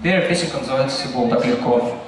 Первая песенка называется «Все было так легко».